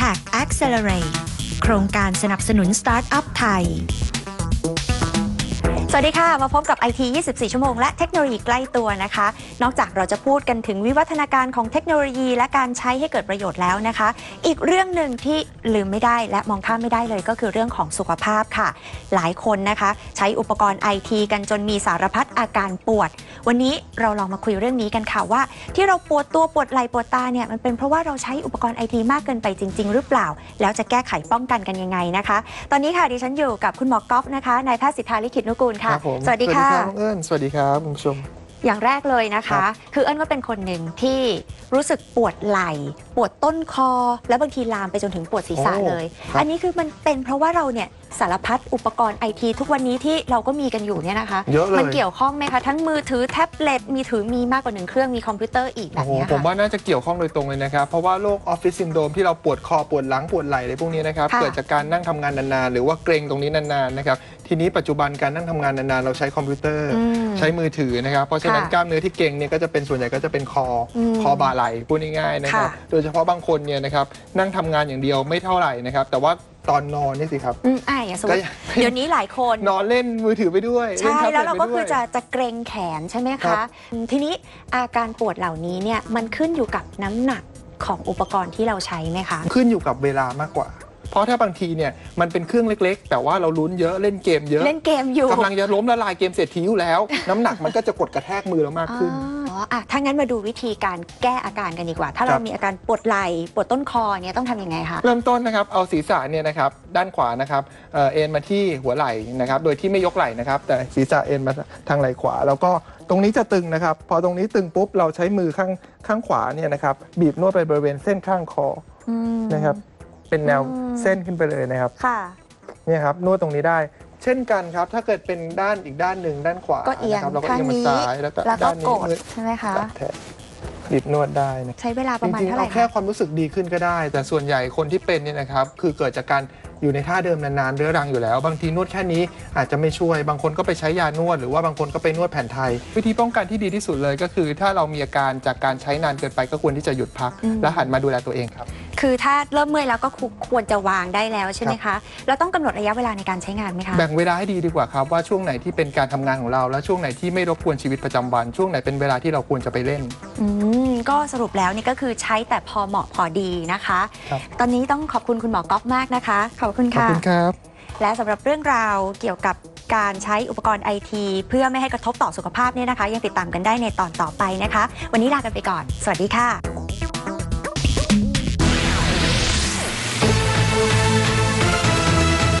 t a c Accelerate โครงการสนับสนุนสตาร์ทอัพไทย สวัสดีค่ะ มาพบกับ IT 24 ชั่วโมง และเทคโนโลยีใกล้ตัวนะคะ นอกจากเราจะพูดกันถึงวิวัฒนาการของเทคโนโลยี และการใช้ให้เกิดประโยชน์แล้วนะคะ อีกเรื่องหนึ่งที่ลืมไม่ได้และมองข้ามไม่ได้เลยก็คือเรื่องของสุขภาพค่ะ หลายคนนะคะ ใช้อุปกรณ์ IT กันจนมีสารพัดอาการปวด วันนี้เราลองมาคุยเรื่องนี้กันค่ะว่า ที่เราปวดตัวปวดไหล่ปวดตาเนี่ยมันเป็นเพราะว่าเราใช้อุปกรณ์ไอทีมากเกินไปจริง ๆ หรือเปล่า แล้วจะแก้ไขป้องกันกันยังไงนะคะ ตอนนี้ค่ะดิฉันอยู่กับคุณหมอก๊อฟนะคะนายแพทย์สิทธาลิขิตนุกูลค่ะครับผมสวัสดีค่ะน้องเอิญสวัสดีครับคุณผู้ชม อย่างแรกเลยนะครัคะบคือเอิญก็เป็นคนหนึ่งที่รู้สึกปวดไหล่ปวดต้นคอ และบางทีลามไปจนถึงปวดศีรษะเลย ครับ อันนี้คือมันเป็นเพราะว่าเราเนี่ยสารพัดอุปกรณ์ไอทีทุกวันนี้ที่เราก็มีกันอยู่เนี่ยนะคะ เยอะเลยมันเกี่ยวข้องไหมคะ ทั้งมือถือแท็บเล็ตมีถือมีมากกว่าหนึ่งเครื่องมีคอมพิวเตอร์อีกแบโอ้บโหเนี้ยผมค่ะ ว่าน่าจะเกี่ยวข้องโดยตรงเลยนะครับ เพราะว่าโรคออฟฟิศซินโดรมที่เราปวดคอปวดหลังปวดไหล่อะไรพวกนี้นะครับ ค่ะ เกิดจากการนั่งทำงานนานๆ หรือว่าเกรงตรงนี้นานๆนะครับ ทีนี้ปัจจุบันการนั่งทำงานนานๆเราใช้คอมพิวเตอร์อืมใช้มือถือนะครับ เพราะฉะนั้นค่ะกล้ามเนื้อที่เกร็งเนี่ยก็จะเป็นส่วนใหญ่ก็จะเป็นคออมคอบ่าไหล่พูดง่ายๆนะครับค่ะโดยเฉพาะบางคนเนี่ยนะครับนั่งทำงานอย่างเดียวไม่เท่าไหร่นะครับ แต่ว่าตอนนอนนี่สิครับ อืมอ่าอย่างสมมก็ติยังเดี๋ยวนี้หลายคน นอนเล่นมือถือไปด้วย ใช่นท็บแล้วเราก็ไปคืด้อวยจะจะเกรงแขนใช่ไหมครัคะบอืมทีนี้อาการปวดเหล่านี้เนี่ยมันขึ้นอยู่กับน้ำหนักของอุปกรณ์ที่เราใช้ไหมคะ ขึ้นอยู่กับเวลามากกว่า เพราะถ้าบางทีเนี่ยมันเป็นเครื่องเล็ก ๆ แต่ว่าเราลุ้นเยอะเล่นเกมเยอะเล่นเกมอยู่กำลังจะล้มละลายเกมเศรษฐีอยู่แล้ว น้ำหนักมันก็จะกดกระแทกมือเรามากขึ้น อ๋ออะถ้างั้นมาดูวิธีการแก้อาการกันดีกว่า ถ้าคเรารับ มีอาการปวดไหล่ปวดต้นคอเนี่ยต้องทำยังไงคะ เริ่มต้นนะครับ เอาศีรษะเนี่ยนะครับด้านขวานะครับเอ่อเอ็นมาที่หัวไหล่นะครับ โดยที่ไม่ยกไหล่นะครับ แต่ศีรษะเอ็นมาทางไหล่ขวา แล้วก็ตรงนี้จะตึงนะครับ พอตรงนี้ตึงปุ๊บเราใช้มือข้างข้างขวาเนี่ยนะครับบีบนวดไปบริเวณเส้นข้างคออืมนะครับ เป็นแนวอืม เส้นขึ้นไปเลยนะครับค่ะ เนี่ยครับนวดตรงนี้ได้ เช่นกันครับ ถ้าเกิดเป็นด้านอีกด้านหนึ่งด้านขวาก็เอียงนะครับเราก็ข้างเอียงมานี้ซ้ายแล้วก็แล้วก็ด้านกนี้ดมือใช่ไหมคะ จับแทนบีบนวดได้นะ ใช้เวลาปจระมาณริงๆเท่าไหร่เอาแค่คะ ความรู้สึกดีขึ้นก็ได้ แต่ส่วนใหญ่คนที่เป็นเนี่ยนะครับ คือเกิดจากการอยู่ในท่าเดิมนานๆเรื้อรังอยู่แล้ว บางทีนวดแค่นี้อาจจะไม่ช่วย บางคนก็ไปใช้ยานวด หรือว่าบางคนก็ไปนวดแผนไทย วิธีป้องกันที่ดีที่สุดเลยก็คือ ถ้าเรามีอาการจากการใช้นานเกินไปก็ควรที่จะหยุดพัก อืม และหันมาดูแลตัวเองครับ คือถ้าเริ่มเมื่อยแล้วก็ควรจะวางได้แล้วใช่ไหมคะเราต้องกำหนดระยะเวลาในการใช้งานไหมคะแบ่งเวลาให้ดีดีกว่าครับว่าช่วงไหนที่เป็นการทำงานของเราและช่วงไหนที่ไม่รบกวนชีวิตประจำวัน ช่วงไหนเป็นเวลาที่เราควรจะไปเล่นอืมก็สรุปแล้วนี่ก็คือใช้แต่พอเหมาะพอดีนะคะครับตอนนี้ต้องขอบคุณคุณหมอก๊อฟมากนะคะขอบคุณขอบค่ะคุณครับและสำหรับเรื่องราวเกี่ยวกับการใช้อุปกรณ์ไอทีเพื่อไม่ให้กระทบต่อสุขภาพเนี่ยนะคะ ยังติดตามกันได้ในตอนต่อไปนะคะ วันนี้ลากันไปก่อน สวัสดีค่ะ